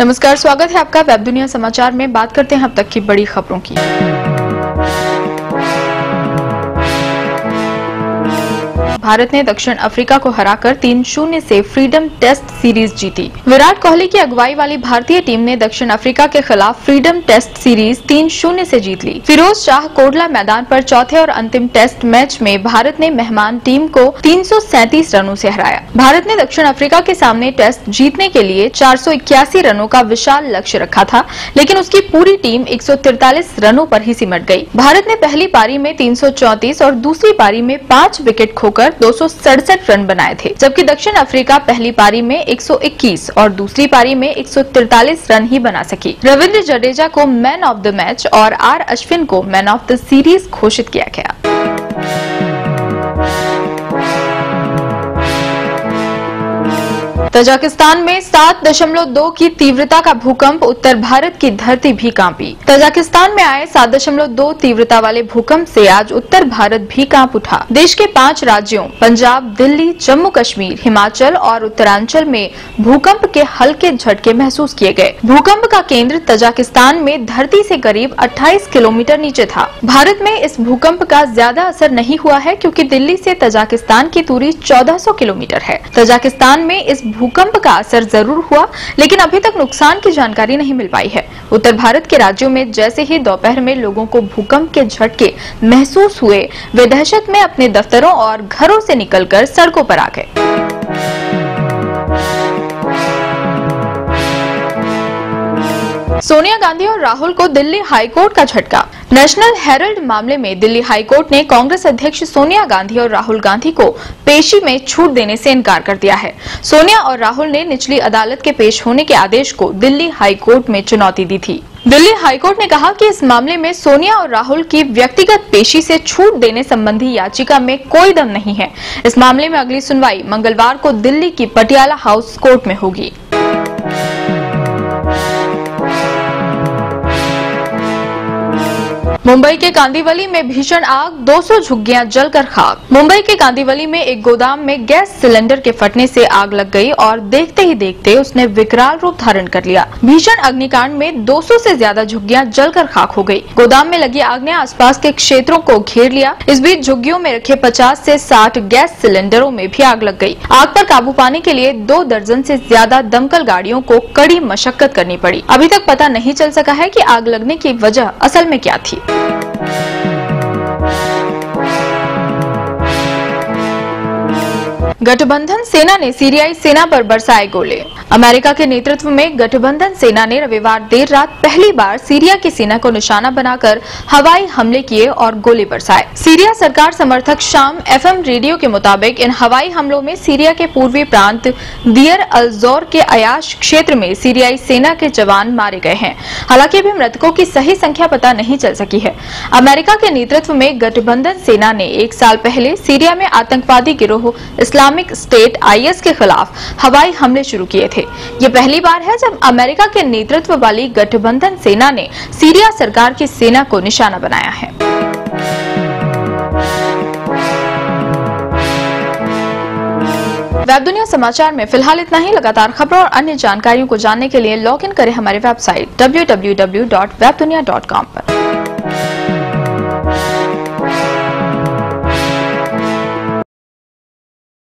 नमस्कार, स्वागत है आपका वेब दुनिया समाचार में। बात करते हैं अब तक की बड़ी खबरों की। भारत ने दक्षिण अफ्रीका को हराकर तीन शून्य से फ्रीडम टेस्ट सीरीज़ जीती। विराट कोहली की अगुवाई वाली भारतीय टीम ने दक्षिण अफ्रीका के खिलाफ फ्रीडम टेस्ट सीरीज़ तीन शून्य से जीत ली। फिरोज शाह कोटला मैदान पर चौथे और अंतिम टेस्ट मैच में भारत ने मेहमान टीम को तीन सौ सैंतीस रनों से हराया। भारत ने दक्षिण अफ्रीका के सामने टेस्ट जीतने के लिए चार सौ इक्यासी रनों का विशाल लक्ष्य रखा था, लेकिन उसकी पूरी टीम एक रनों पर ही सिमट गई। भारत ने पहली पारी में तीन और दूसरी पारी में पाँच विकेट खोकर दो सौ सड़सठ रन बनाए थे, जबकि दक्षिण अफ्रीका पहली पारी में 121 और दूसरी पारी में 143 रन ही बना सकी। रविंद्र जडेजा को मैन ऑफ़ द मैच और आर अश्विन को मैन ऑफ़ द सीरीज़ घोषित किया गया। तजाकिस्तान में 7.2 की तीव्रता का भूकंप, उत्तर भारत की धरती भी कांपी। तजाकिस्तान में आए 7.2 तीव्रता वाले भूकंप से आज उत्तर भारत भी काँप उठा। देश के पाँच राज्यों, पंजाब, दिल्ली, जम्मू कश्मीर, हिमाचल और उत्तरांचल में भूकंप के हल्के झटके महसूस किए गए। भूकंप का केंद्र तजाकिस्तान में धरती से करीब 28 किलोमीटर नीचे था। भारत में इस भूकंप का ज़्यादा असर नहीं हुआ है, क्योंकि दिल्ली से तजाकिस्तान की दूरी 1400 किलोमीटर है। तजाकिस्तान में इस भूकंप का असर ज़रूर हुआ, लेकिन अभी तक नुकसान की जानकारी नहीं मिल पाई है। उत्तर भारत के राज्यों में जैसे ही दोपहर में लोगों को भूकंप के झटके महसूस हुए, वे दहशत में अपने दफ्तरों और घरों से निकलकर सड़कों पर आ गए। सोनिया गांधी और राहुल को दिल्ली हाईकोर्ट का झटका नेशनल हेरल्ड मामले में दिल्ली हाईकोर्ट ने कांग्रेस अध्यक्ष सोनिया गांधी और राहुल गांधी को पेशी में छूट देने से इनकार कर दिया है। सोनिया और राहुल ने निचली अदालत के पेश होने के आदेश को दिल्ली हाईकोर्ट में चुनौती दी थी। दिल्ली हाईकोर्ट ने कहा कि इस मामले में सोनिया और राहुल की व्यक्तिगत पेशी से छूट देने संबंधी याचिका में कोई दम नहीं है। इस मामले में अगली सुनवाई मंगलवार को दिल्ली की पटियाला हाउस कोर्ट में होगी। मुंबई के कांदीवली में भीषण आग 200 झुग्गियाँ जलकर खाक। मुंबई के कांदीवली में एक गोदाम में गैस सिलेंडर के फटने से आग लग गई और देखते ही देखते उसने विकराल रूप धारण कर लिया। भीषण अग्निकांड में 200 से ज़्यादा झुग्गियाँ जलकर खाक हो गई। गोदाम में लगी आग ने आसपास के क्षेत्रों को घेर लिया। इस बीच झुग्गियों में रखे पचास ऐसी साठ गैस सिलेंडरों में भी आग लग गई आग आरोप काबू पाने के लिए दो दर्जन ऐसी ज़्यादा दमकल गाड़ियों को कड़ी मशक्कत करनी पड़ी। अभी तक पता नहीं चल सका है की आग लगने की वजह असल में क्या थी। गठबंधन सेना ने सीरियाई सेना पर बरसाए गोले। अमेरिका के नेतृत्व में गठबंधन सेना ने रविवार देर रात पहली बार सीरिया की सेना को निशाना बनाकर हवाई हमले किए और गोले बरसाए। सीरिया सरकार समर्थक शाम एफएम रेडियो के मुताबिक इन हवाई हमलों में सीरिया के पूर्वी प्रांत दियर अलजोर के अयाश क्षेत्र में सीरियाई सेना के जवान मारे गए हैं। हालाँकि अभी मृतकों की सही संख्या पता नहीं चल सकी है। अमेरिका के नेतृत्व में गठबंधन सेना ने एक साल पहले सीरिया में आतंकवादी गिरोह इस्लामिक स्टेट आईएस के खिलाफ हवाई हमले शुरू किए थे। ये पहली बार है जब अमेरिका के नेतृत्व वाली गठबंधन सेना ने सीरिया सरकार की सेना को निशाना बनाया है। वेब दुनिया समाचार में फ़िलहाल इतना ही। लगातार खबरों और अन्य जानकारियों को जानने के लिए लॉग इन करें हमारी वेबसाइट www.webdunia.com पर।